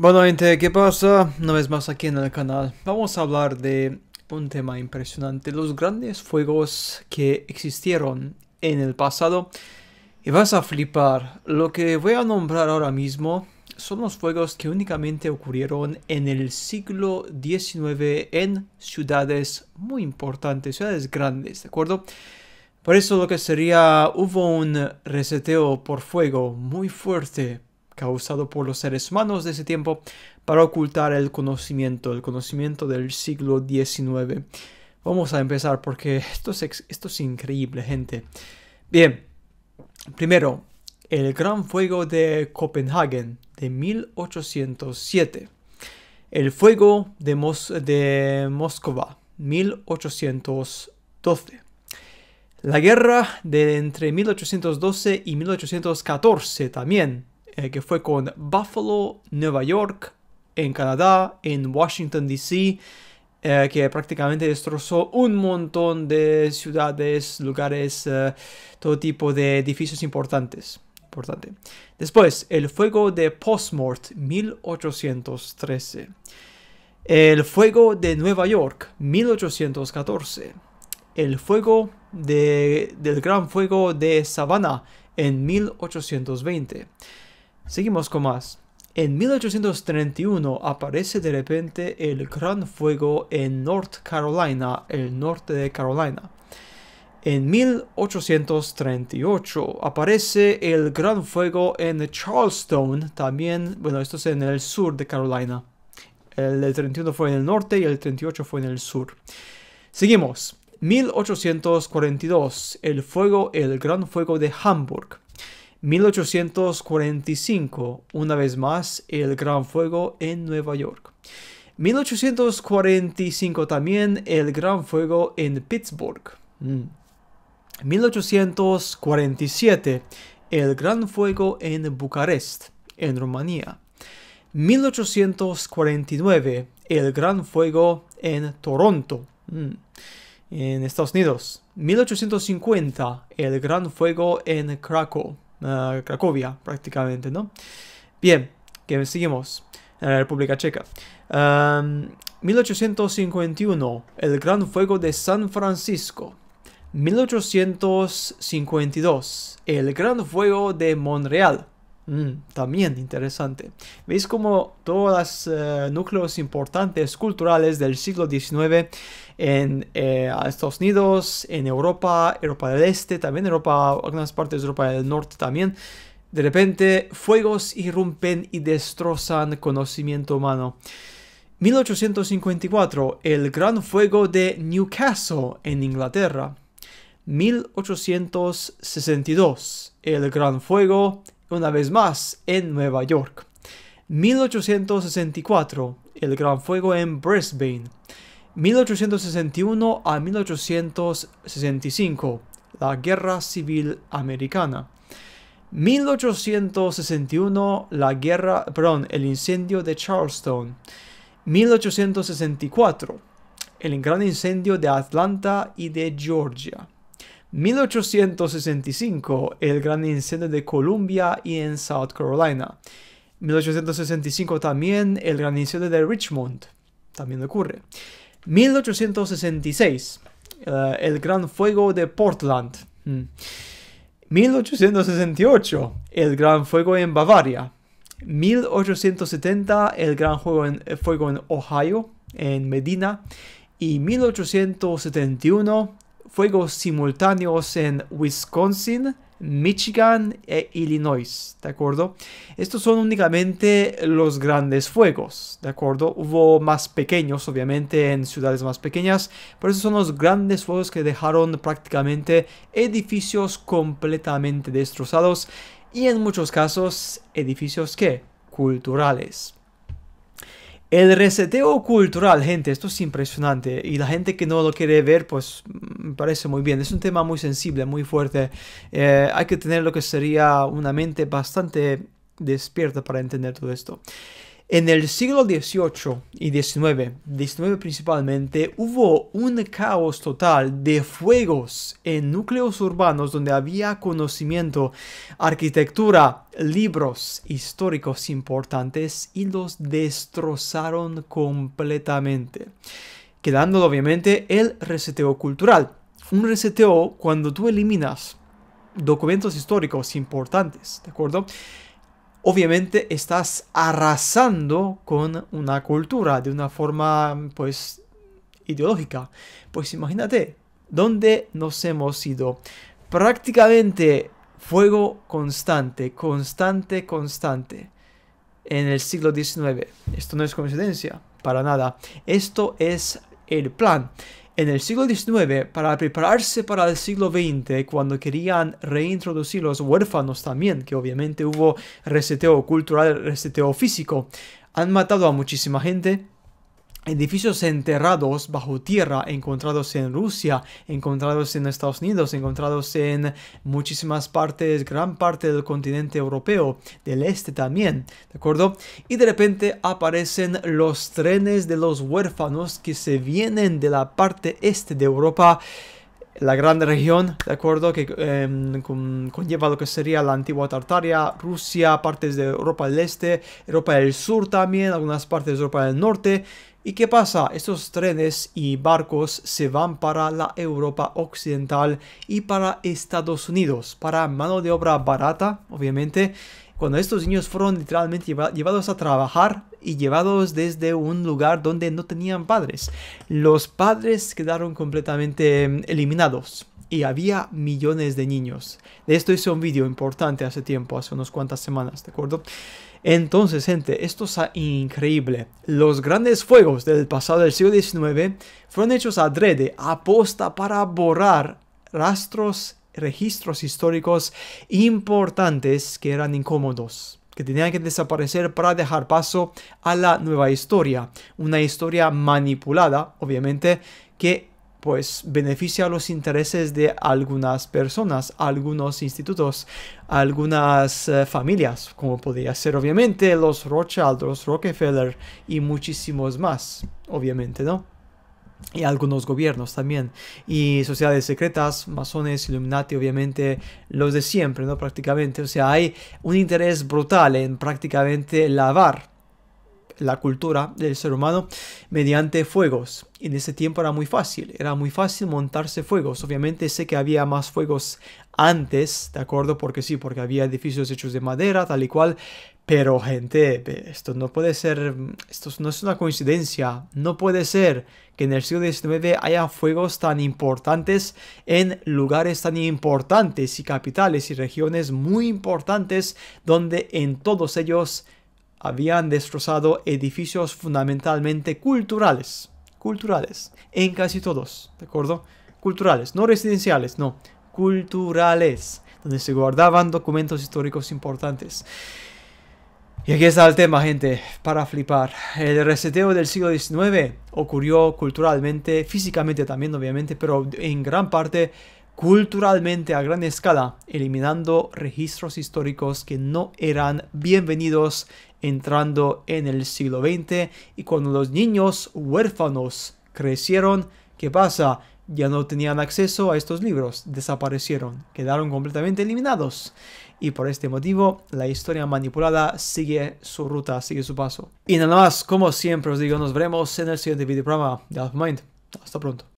Bueno gente, ¿qué pasa? Una vez más aquí en el canal. Vamos a hablar de un tema impresionante, los grandes fuegos que existieron en el pasado. Y vas a flipar, lo que voy a nombrar ahora mismo son los fuegos que únicamente ocurrieron en el siglo XIX en ciudades muy importantes, ciudades grandes, ¿de acuerdo? Por eso lo que sería, hubo un reseteo por fuego muy fuerte causado por los seres humanos de ese tiempo para ocultar el conocimiento, el conocimiento del siglo XIX. Vamos a empezar porque esto es, esto es increíble, gente. Bien, primero, el Gran Fuego de Copenhagen de 1807. El Fuego de, Mos de Moscova, 1812. La guerra de entre 1812 y 1814 también, eh, que fue con Buffalo, Nueva York, en Canadá, en Washington, D.C., eh, que prácticamente destrozó un montón de ciudades, lugares, eh, todo tipo de edificios importantes. Importante. Después, el fuego de Postmort, 1813. El fuego de Nueva York, 1814. El fuego de, del Gran Fuego de Savannah en 1820. Seguimos con más. En 1831 aparece de repente el Gran Fuego en North Carolina, el norte de Carolina. En 1838 aparece el Gran Fuego en Charleston, también, bueno, esto es en el sur de Carolina. El 31 fue en el norte y el 38 fue en el sur. Seguimos. 1842, el fuego, el Gran Fuego de Hamburg. 1845, una vez más, el Gran Fuego en Nueva York. 1845 también el Gran Fuego en Pittsburgh. 1847 mm. el Gran Fuego en Bucarest, en Rumanía. 1849 el Gran Fuego en Toronto, mm. en Estados Unidos. 1850 el Gran Fuego en Krakow, Cracovia prácticamente, ¿no? Bien, que seguimos. En la República Checa. 1851, el Gran Fuego de San Francisco. 1852, el Gran Fuego de Montreal. Mm, también interesante. ¿Veis cómo todos los eh, núcleos importantes culturales del siglo XIX en eh, Estados Unidos, en Europa, Europa del Este, también Europa, algunas partes de Europa del Norte también, de repente fuegos irrumpen y destrozan conocimiento humano. 1854, el Gran Fuego de Newcastle en Inglaterra. 1862, el Gran Fuego una vez más en Nueva York. 1864, el Gran Fuego en Brisbane. 1861 a 1865, la Guerra Civil Americana. 1861, la guerra, perdón, el incendio de Charleston. 1864, el gran incendio de Atlanta y de Georgia. 1865, el gran incendio de Columbia y en South Carolina. 1865 también el gran incendio de Richmond. También ocurre. 1866, eh, el gran fuego de Portland. 1868, mm. el gran fuego en Bavaria. 1870, el gran fuego en, fuego en Ohio, en Medina. Y 1871, fuegos simultáneos en Wisconsin, Michigan e Illinois, ¿de acuerdo? Estos son únicamente los grandes fuegos, ¿de acuerdo? Hubo más pequeños, obviamente, en ciudades más pequeñas, pero esos son los grandes fuegos que dejaron prácticamente edificios completamente destrozados y en muchos casos edificios que culturales. El reseteo cultural, gente, esto es impresionante y la gente que no lo quiere ver, pues me parece muy bien. Es un tema muy sensible, muy fuerte. Eh, hay que tener lo que sería una mente bastante despierta para entender todo esto. En el siglo XVIII y XIX, XIX principalmente, hubo un caos total de fuegos en núcleos urbanos donde había conocimiento, arquitectura, libros históricos importantes y los destrozaron completamente, quedando obviamente el reseteo cultural. Un reseteo cuando tú eliminas documentos históricos importantes, ¿de acuerdo? Obviamente estás arrasando con una cultura de una forma pues ideológica. Pues imagínate, ¿dónde nos hemos ido? Prácticamente fuego constante, constante, constante en el siglo XIX. Esto no es coincidencia, para nada. Esto es el plan. En el siglo XIX, para prepararse para el siglo XX, cuando querían reintroducir los huérfanos también, que obviamente hubo reseteo cultural, reseteo físico, han matado a muchísima gente, edificios enterrados bajo tierra encontrados en Rusia, encontrados en Estados Unidos, encontrados en muchísimas partes, gran parte del continente europeo, del este también, ¿de acuerdo? Y de repente aparecen los trenes de los huérfanos que se vienen de la parte este de Europa la gran región, ¿de acuerdo? Que em, conlleva lo que sería la antigua Tartaria, Rusia, partes de Europa del Este, Europa del Sur también, algunas partes de Europa del Norte, ¿Y qué pasa? Estos trenes y barcos se van para la Europa Occidental y para Estados Unidos, para mano de obra barata, obviamente. Cuando estos niños fueron literalmente llevados a trabajar y llevados desde un lugar donde no tenían padres. Los padres quedaron completamente em, eliminados y había millones de niños. De esto hice un vídeo importante hace tiempo, hace unas cuantas semanas, ¿de acuerdo? Entonces, gente, esto es increíble. Los grandes fuegos del pasado del siglo XIX fueron hechos adrede, aposta para borrar rastros, registros históricos importantes que eran incómodos que tenían que desaparecer para dejar paso a la nueva historia. Una historia manipulada, obviamente, que pues beneficia los intereses de algunas personas, algunos institutos, algunas eh, familias, como podría ser obviamente los Rothschild, los Rockefeller y muchísimos más, obviamente, ¿no? Y algunos gobiernos también. Y sociedades secretas, masones, Illuminati, obviamente, los de siempre, ¿no? Prácticamente. O sea, hay un interés brutal en prácticamente lavar la cultura del ser humano mediante fuegos. En ese tiempo era muy fácil, era muy fácil montarse fuegos. Obviamente sé que había más fuegos antes, ¿de acuerdo? Porque sí, porque había edificios hechos de madera, tal y cual. Pero gente, esto no puede ser, esto no es una coincidencia. No puede ser que en el siglo XIX haya fuegos tan importantes en lugares tan importantes y capitales y regiones muy importantes donde en todos ellos habían destrozado edificios fundamentalmente culturales, culturales, en casi todos, ¿de acuerdo? Culturales, no residenciales, no, culturales, donde se guardaban documentos históricos importantes. Y aquí está el tema, gente, para flipar. El reseteo del siglo XIX ocurrió culturalmente, físicamente también, obviamente, pero en gran parte culturalmente a gran escala, eliminando registros históricos que no eran bienvenidos entrando en el siglo XX y cuando los niños huérfanos crecieron, ¿qué pasa? Ya no tenían acceso a estos libros, desaparecieron, quedaron completamente eliminados. Y por este motivo, la historia manipulada sigue su ruta, sigue su paso. Y nada más, como siempre os digo, nos veremos en el siguiente video programa de Mind. Hasta pronto.